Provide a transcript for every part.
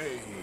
Hey,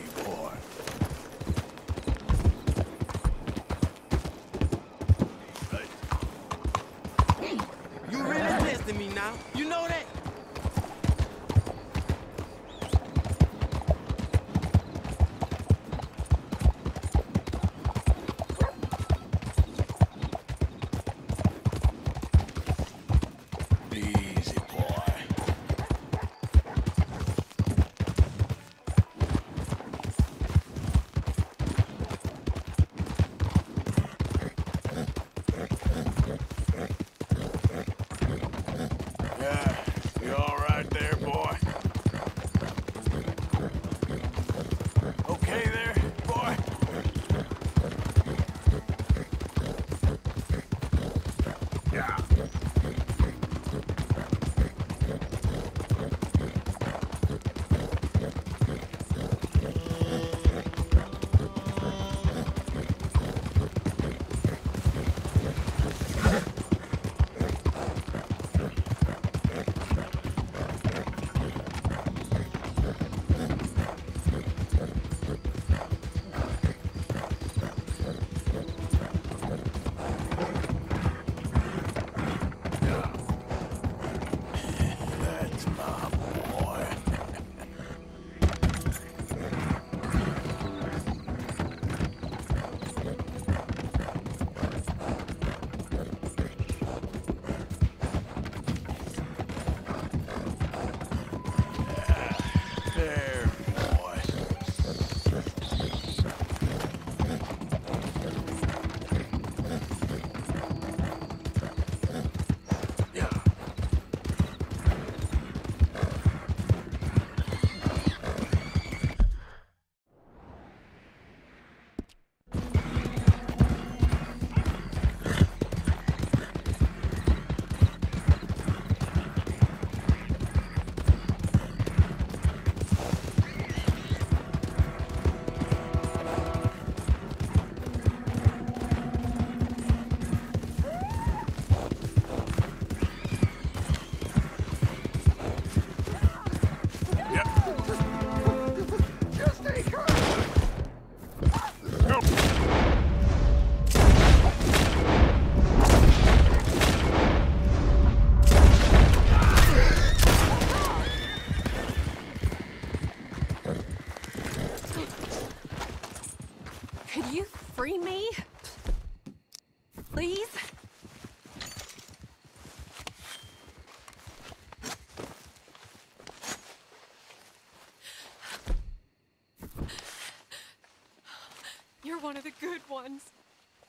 You're one of the good ones,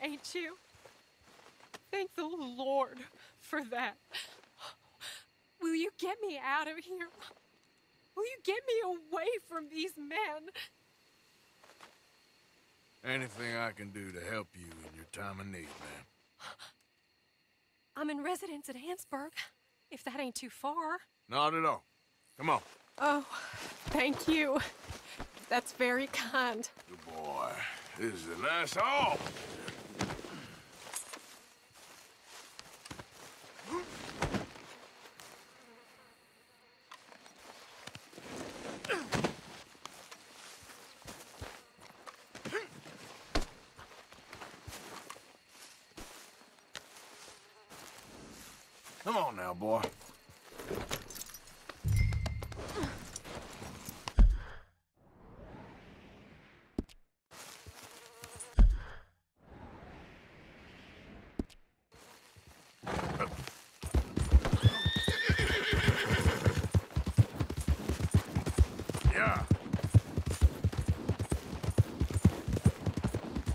ain't you? Thank the Lord for that. Will you get me out of here? Will you get me away from these men? Anything I can do to help you in your time of need, man. I'm in residence at Annesburg, if that ain't too far. Not at all. Come on. Oh, thank you. That's very kind. Good boy. This is a nice home. Come on now, boy. Yeah.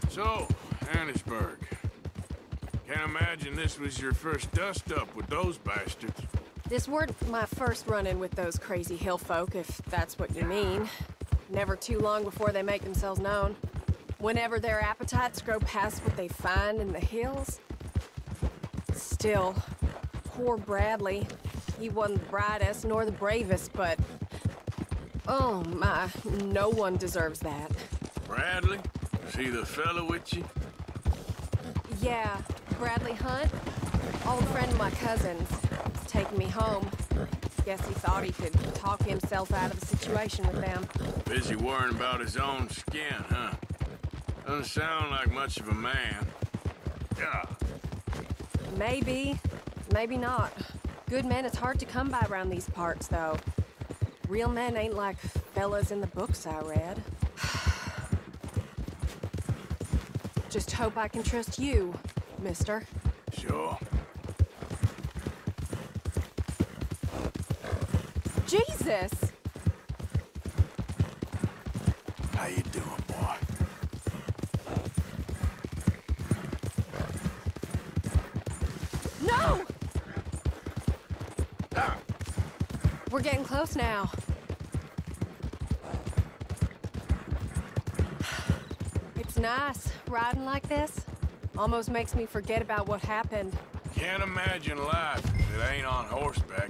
So, Annesburg. Can't imagine this was your first dust-up with those bastards. This weren't my first run-in with those crazy hill folk, if that's what you mean. Never too long before they make themselves known. Whenever their appetites grow past what they find in the hills. Still, poor Bradley. He wasn't the brightest nor the bravest, but... Oh my, no one deserves that. Bradley? Is he the fellow with you? Yeah, Bradley Hunt, old friend of my cousin's. He's taking me home. Guess he thought he could talk himself out of a situation with them. Busy worrying about his own skin, huh? Doesn't sound like much of a man. Yeah. Maybe, maybe not. Good men is hard to come by around these parts, though. Real men ain't like fellas in the books I read. Just hope I can trust you, mister. Sure. Jesus! How you doing, boy? No! Ah, We're getting close now. It's nice, riding like this. Almost makes me forget about what happened. can't imagine life if it ain't on horseback.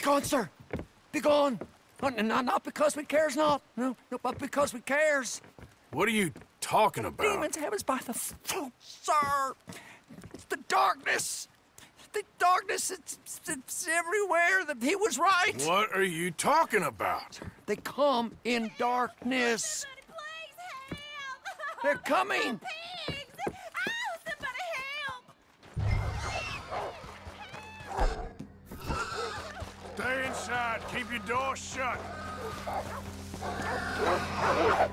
Be gone, sir. Be gone. Not, not, not because we cares not. No, no, but because we cares. What are you talking about? Demons have us by the throat, sir. It's the darkness. The darkness, it's, it's everywhere. The, he was right. What are you talking about? They come in darkness. They're coming. Keep your door shut. Hey.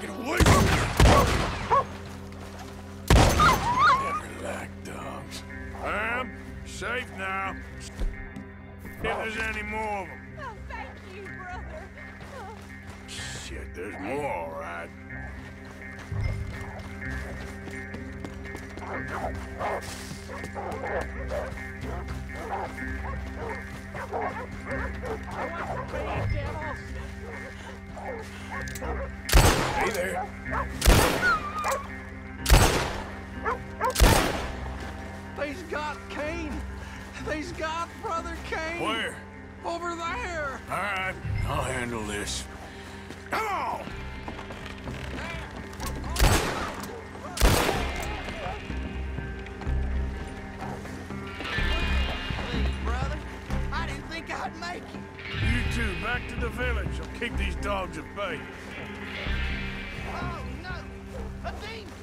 Get away from me! Black dogs. I'm safe now. If there's any more of them. Oh, thank you, brother. Oh. Shit, there's more, all right. Hey there. They's got Kane. They's got Brother Kane. Where? Over there. All right, I'll handle this. Come on! The village. I'll keep these dogs at bay. Oh, no. A demon.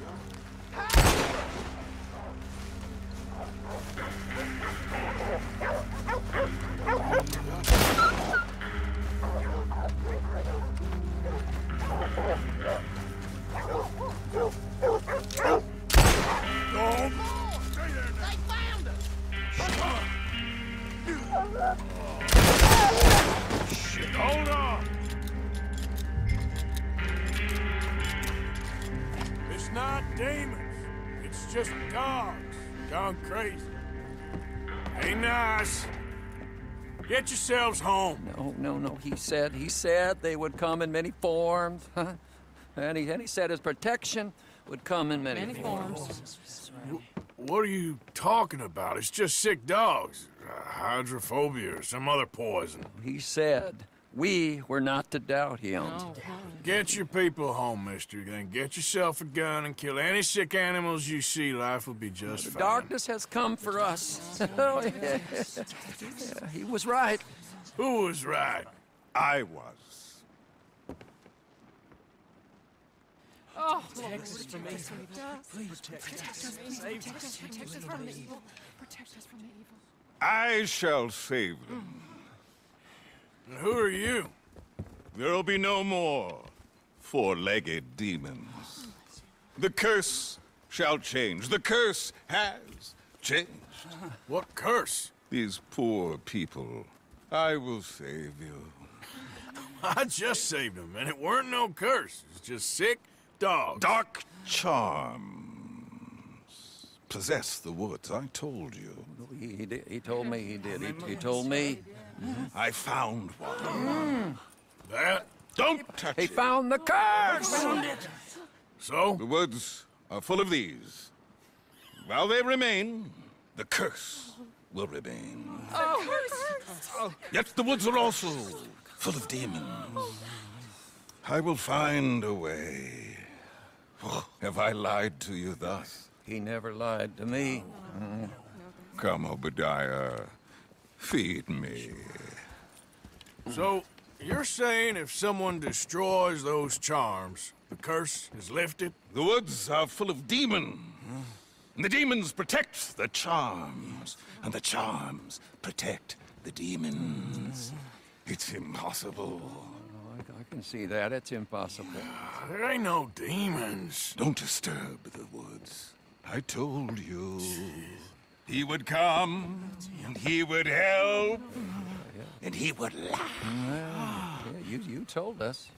Yourselves home. No, no, no. He said, he said they would come in many forms. Huh? And he, and he said his protection would come in many, forms. What are you talking about? It's just sick dogs. Uh, hydrophobia or some other poison. He said we were not to doubt him. Get your people home, mister. Then get yourself a gun and kill any sick animals you see. Life will be just fine. Darkness has come for us. Oh, yeah. Yeah, he was right. Who was right? I was. Oh, protect us from the evil. Protect us from the evil. I shall save them. And who are you? There'll be no more four-legged demons. The curse shall change. The curse has changed. What curse? These poor people. I will save you. I just saved him, and it weren't no curse. It's just sick dogs. Dark charms possess the woods. I told you. He, he, did- he told me he did. He, he told me I found one. That? Don't touch he it. found the curse. Found it. So? The woods are full of these. While they remain, the curse will remain. Yet the woods are also full of demons. I will find a way. Oh, have I lied to you thus? He never lied to me. Come, Obadiah. Feed me. So, you're saying if someone destroys those charms, the curse is lifted? The woods are full of demons. And the demons protect the charms. And the charms protect the demons. It's impossible. Oh, I, I can see that. It's impossible. There ain't no demons. Don't disturb the woods. I told you. He would come, and he would help, and he would laugh. Yeah, you, you told us.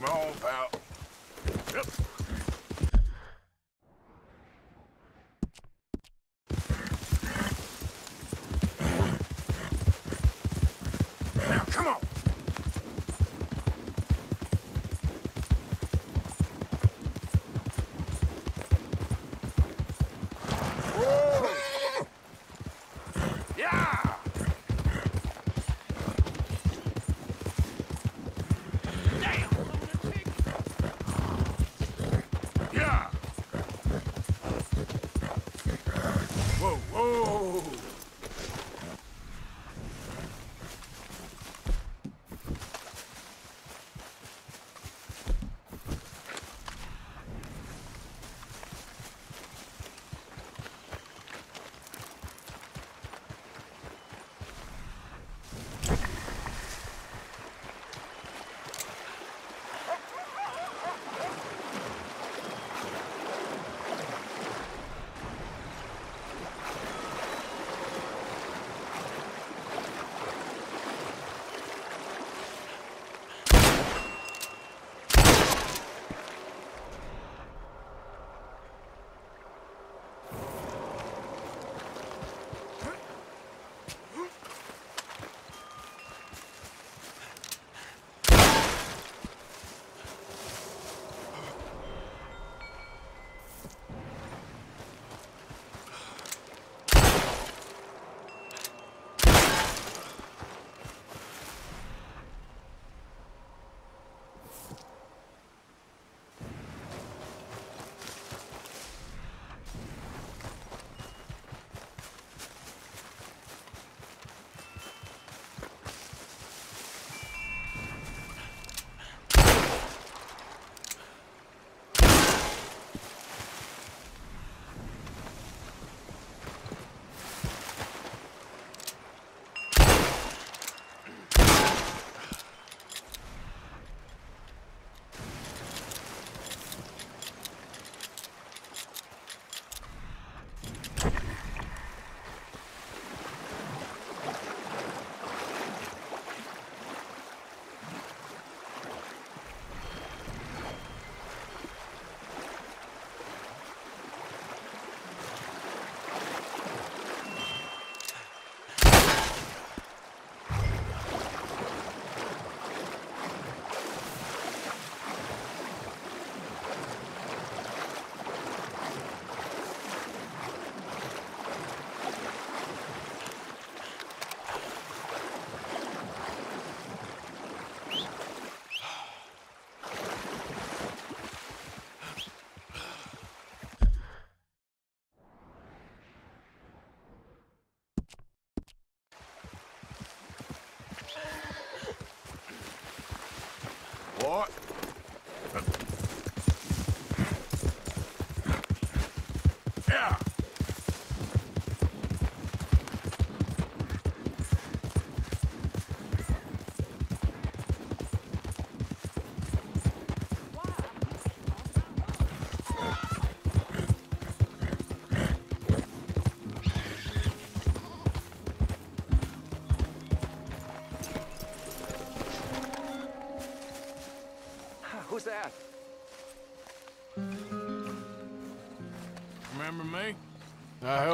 Come on, pal.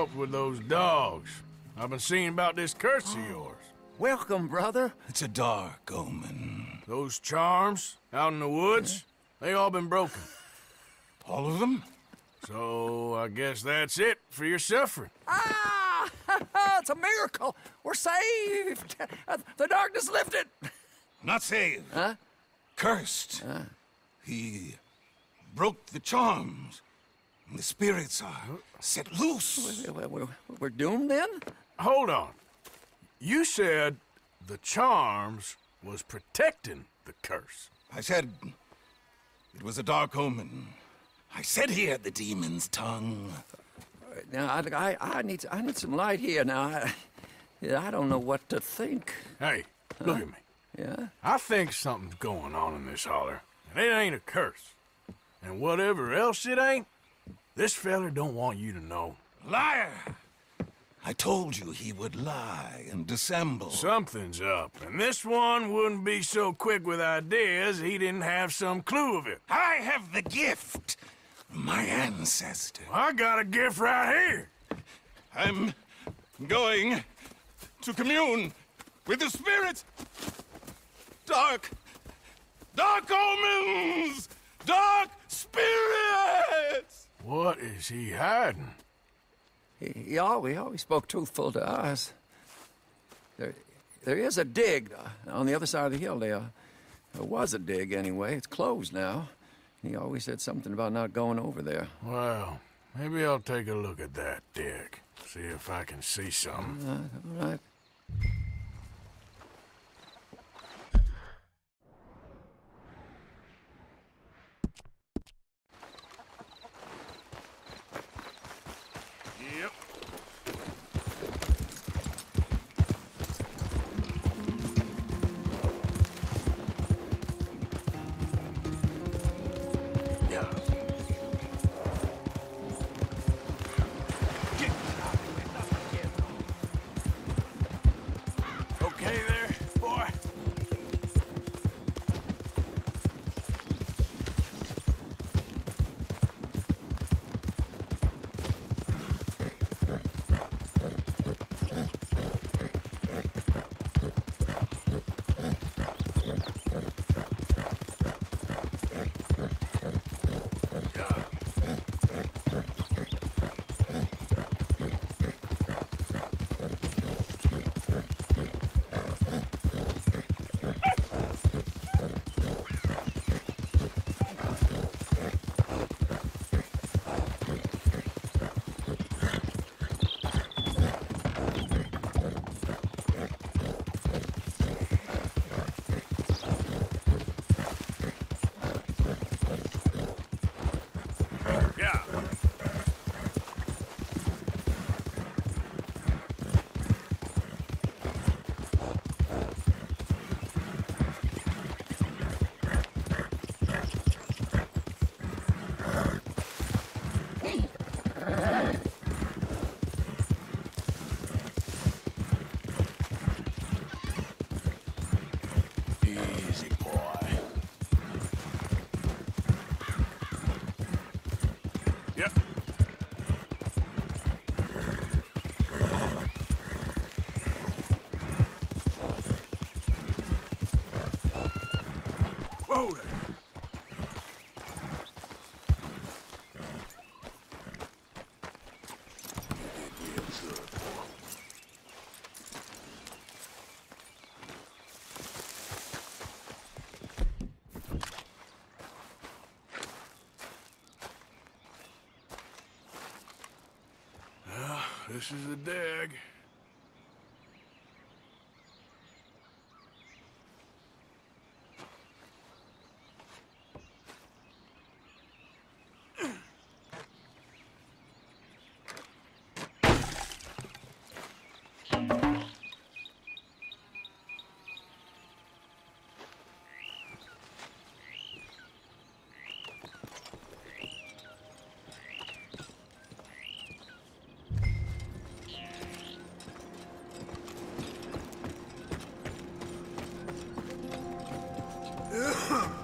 I helped with those dogs. I've been seeing about this curse of yours. Welcome, brother. It's a dark omen. Those charms out in the woods, they all been broken. All of them? So I guess that's it for your suffering. Ah! it's a miracle! We're saved! The darkness lifted! Not saved. Huh? Cursed. He broke the charms. And the spirits are set loose. We're, we're- we're doomed then? Hold on. You said the charms was protecting the curse. I said it was a dark omen. I said he had the demon's tongue. Now, I, I, I need I need some light here. Now, I, I don't know what to think. Hey, look at me. Yeah? I think something's going on in this holler. And it ain't a curse. And whatever else it ain't, this feller don't want you to know. Liar! I told you he would lie and dissemble. Something's up, and this one wouldn't be so quick with ideas he didn't have some clue of it. I have the gift. My ancestor. I got a gift right here. I'm going to commune with the spirits Dark, dark omens, dark spirits. What is he hiding? He, he, always, always spoke truthful to us. There, there is a dig uh, on the other side of the hill there. There was a dig, anyway. It's closed now. He always said something about not going over there. Well, maybe I'll take a look at that dig. See if I can see something. Uh, all right. Good, boy. Ah, this is the dig. Ugh!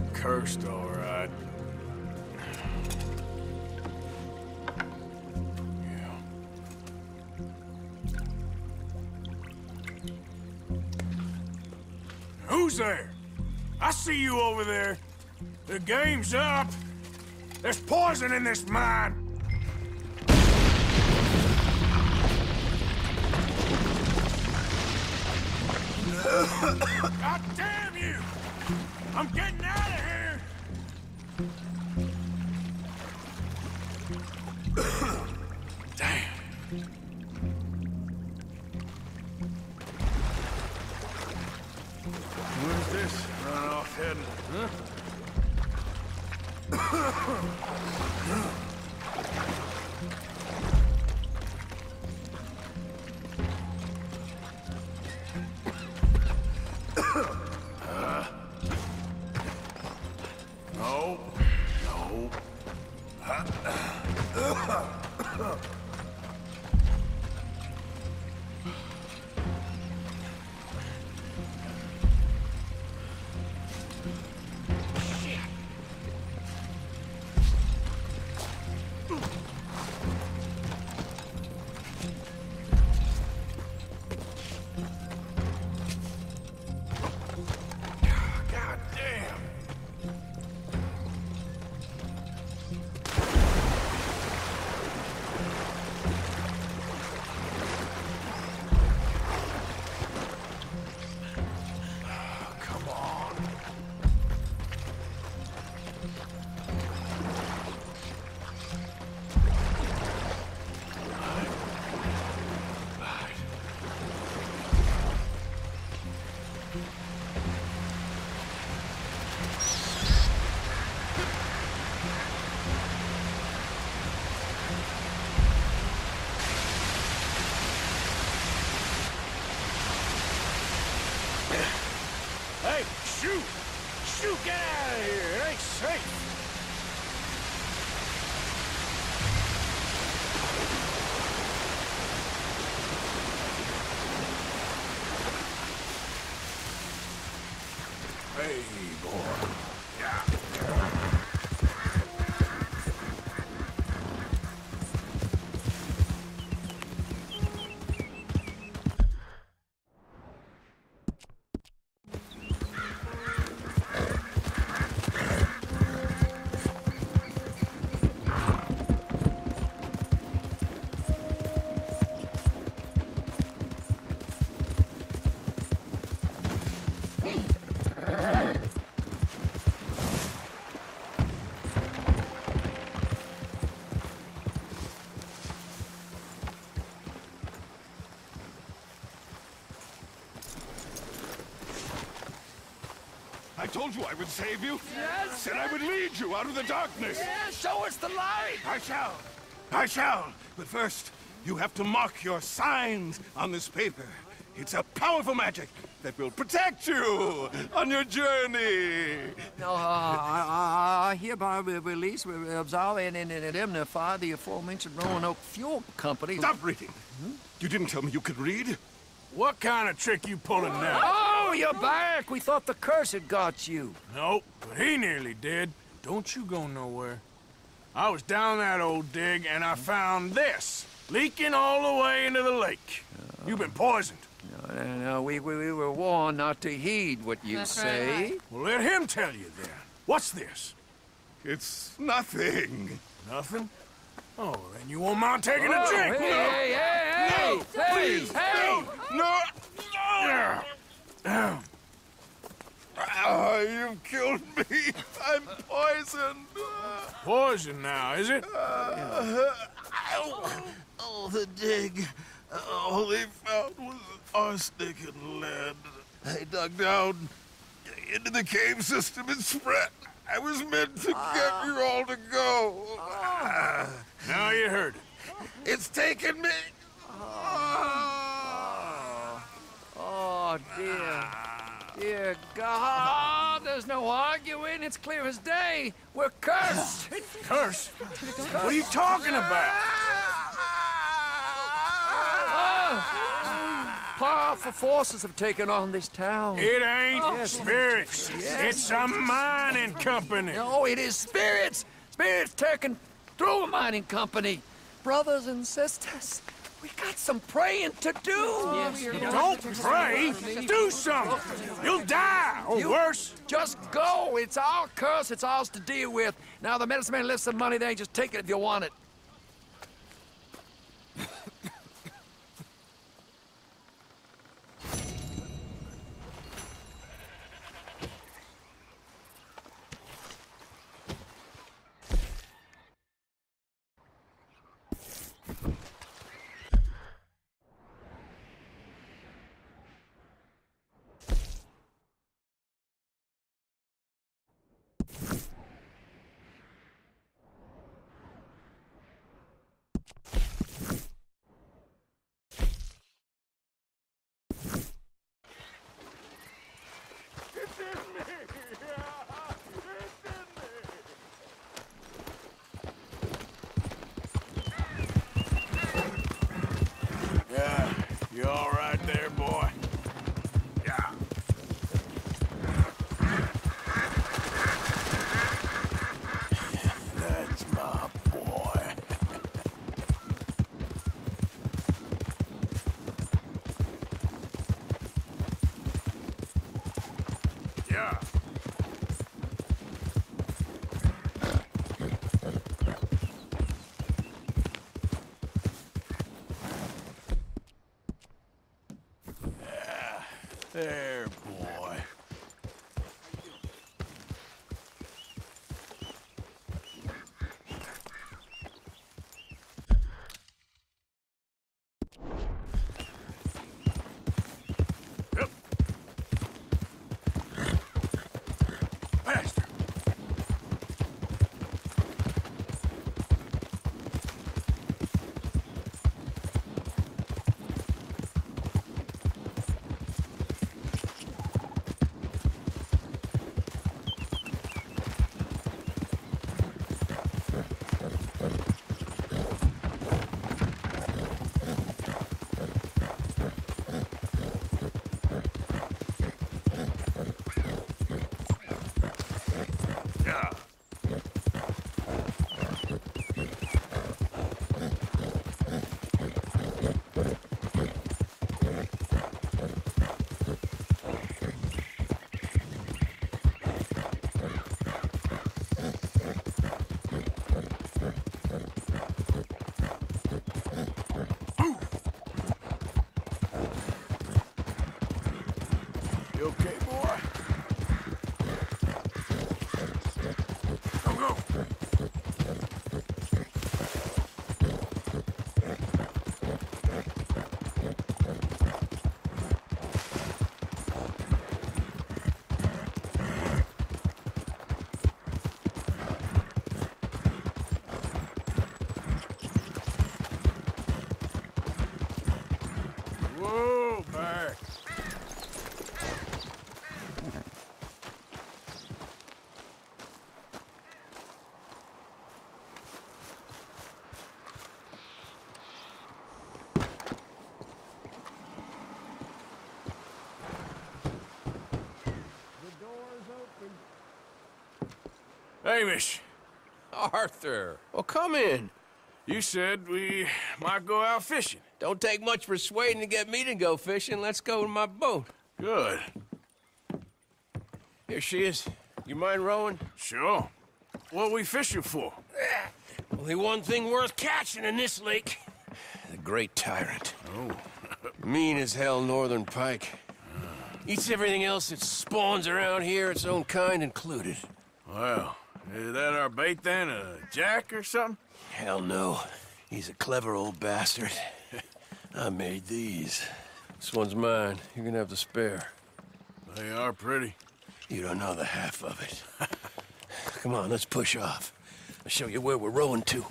Looks cursed, all right. Yeah. Who's there? I see you over there. The game's up. There's poison in this mine. God damn you! I'm getting I told you I would save you. Yes. Said I would lead you out of the darkness. Yeah, show us the light! I shall. I shall. But first, you have to mark your signs on this paper. It's a powerful magic that will protect you on your journey. No, uh, I, I, I hereby release, re- absolve, and, and, and indemnify the aforementioned Roanoke Fuel Company. Stop reading. You didn't tell me you could read. What kind of trick you pulling now? Oh, you're back! We thought the curse had got you. Nope, but he nearly did. Don't you go nowhere. I was down that old dig and I found this, leaking all the way into the lake. You've been poisoned. No, no, no, we, we, we were warned not to heed what you say. Well, let him tell you then. What's this? It's nothing. Nothing? Oh, then you won't mind taking a Oh, drink. hey, hey, hey, hey, hey, Please, hey! No! Yeah. Yeah. Ah, you've killed me. I'm poisoned. Poison now, is it? Ow. Oh, the dig. All they found was arsenic and lead. I dug down into the cave system and spread. I was meant to get you all to go. Ah, Now you heard it. It's taken me. Oh, dear. Dear God, there's no arguing. It's clear as day. We're cursed. Curse? What are you talking about? Powerful forces have taken on this town. It ain't oh, spirits. It's a mining company. No, it is spirits. Spirits taken through a mining company. Brothers and sisters, we got some praying to do. Don't pray. Do something. You'll die, or You- worse. Just go. It's our curse. It's ours to deal with. Now, the medicine man left some money there. Just take it if you want it. Hamish, Arthur, well, come in. you said we might go out fishing. Don't take much persuading to get me to go fishing. Let's go to my boat. Good. Here she is. You mind rowing? Sure. What we fishing for? Only one thing worth catching in this lake. The Great Tyrant. Oh. Mean as hell northern pike. Ah. Eats everything else that spawns around here, its own kind included. Well, is that our bait then? A jack or something? Hell no. He's a clever old bastard. I made these. This one's mine. You're gonna have the spare. They are pretty. You don't know the half of it. Come on, let's push off. I'll show you where we're rowing to.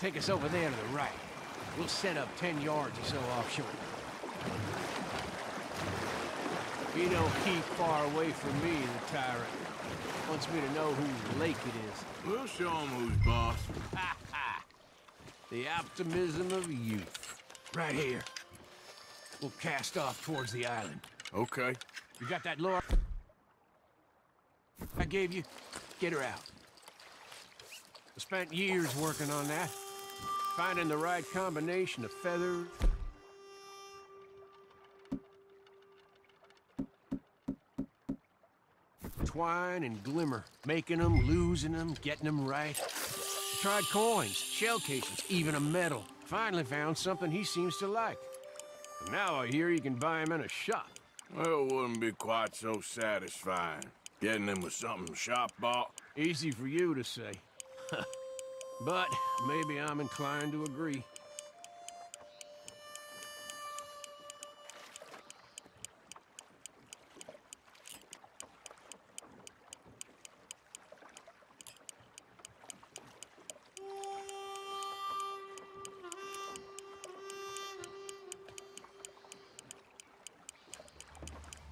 Take us over there to the right. We'll set up 10 yards or so offshore. He don't keep far away from me, the tyrant. Wants me to know whose lake it is. We'll show him who's boss. The optimism of youth. Right here. We'll cast off towards the island. Okay. You got that lure I gave you? Get her out. I spent years working on that. Finding the right combination of feathers. Twine and glimmer. Making them, losing them, getting them right. Tried coins, shell cases, even a medal. Finally found something he seems to like. Now I hear you can buy him in a shop. Well, it wouldn't be quite so satisfying. Getting them with something shop bought. Easy for you to say. but maybe I'm inclined to agree.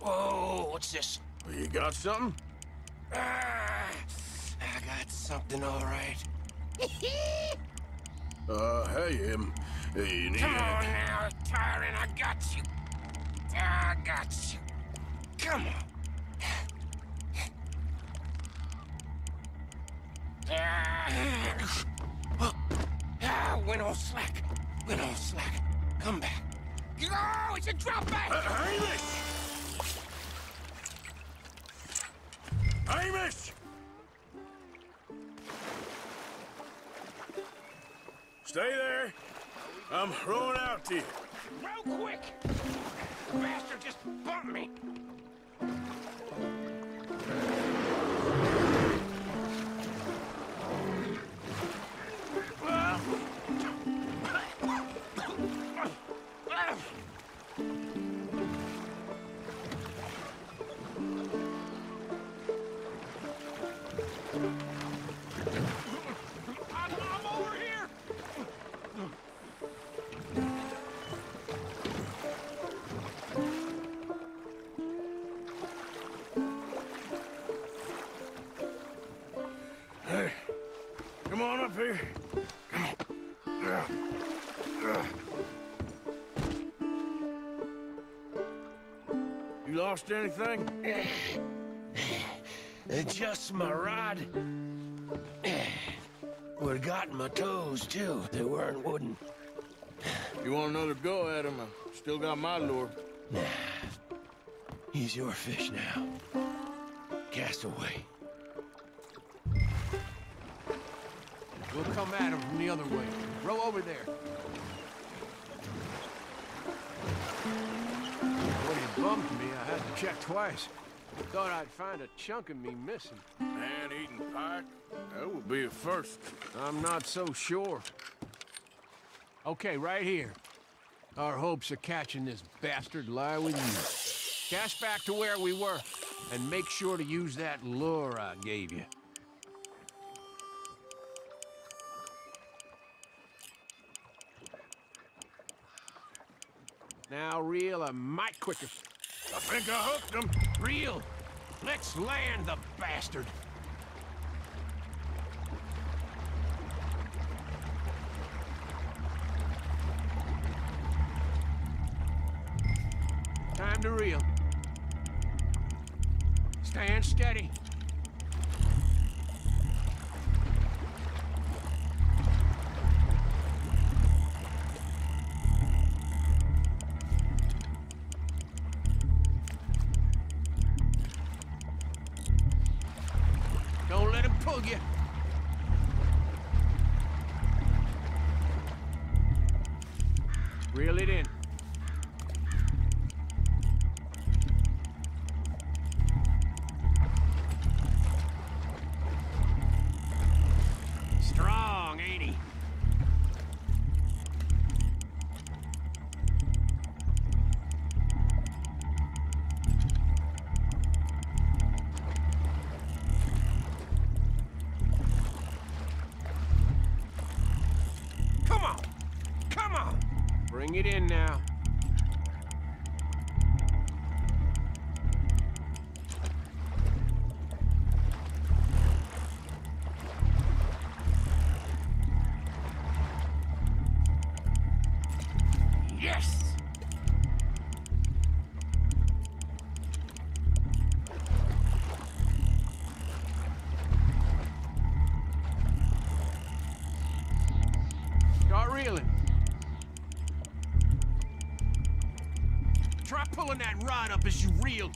Whoa, what's this? You got something? Ah, I got something all right. Uh, hey, um, you need Come on now, tyrant, I got you. I got you. Come on. Ah, ah, went all slack. Went all slack. Come back. Oh, it's a drop back. Hamish! Hamish! Out. Real quick! The bastard just bumped me! Lost anything? Just my rod. Would've gotten my toes, too. They weren't wooden. You want another go at him? I still got my lure. Nah. He's your fish now. Cast away. We'll come at him from the other way. Row over there. When he bumped me, I had to check twice. Thought I'd find a chunk of me missing. Man-eating pike? That would be a first. I'm not so sure. Okay, right here. Our hopes of catching this bastard lie with you. Cast back to where we were, and make sure to use that lure I gave you. Now reel a mite quicker. I think I hooked him. Reel! Let's land the bastard! Time to reel. Stand steady. It in now. Reeling. Pulling that rod up as you reel.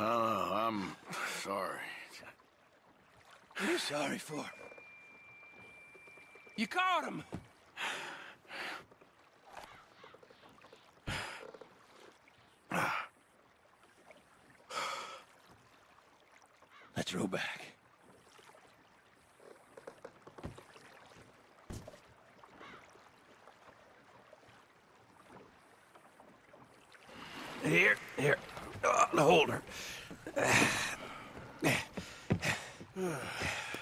Oh, I'm sorry. What are you sorry for? You caught him. Ah. Let's row back. Here, here. Oh, the holder.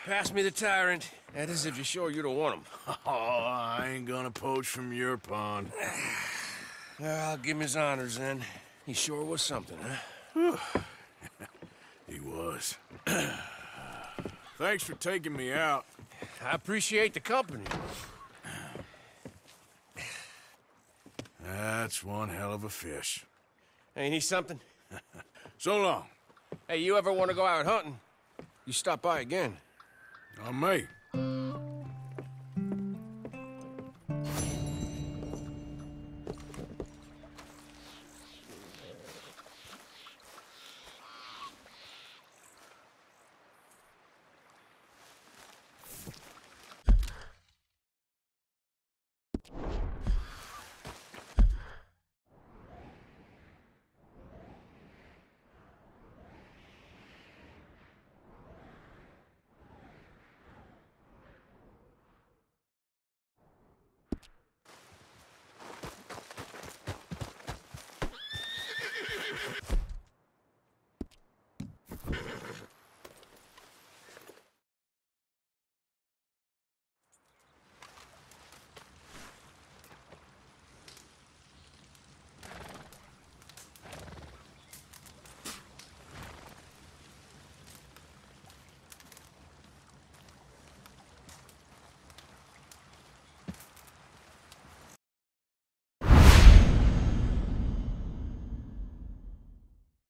Pass me the tyrant. That is if you're sure you don't want him. Oh, I ain't gonna poach from your pond. Well, I'll ah, give him his honors then. He sure was something, huh? He was. Thanks for taking me out. I appreciate the company. That's one hell of a fish. Ain't he something? So long. Hey, you ever want to go out hunting? You stop by again. On me.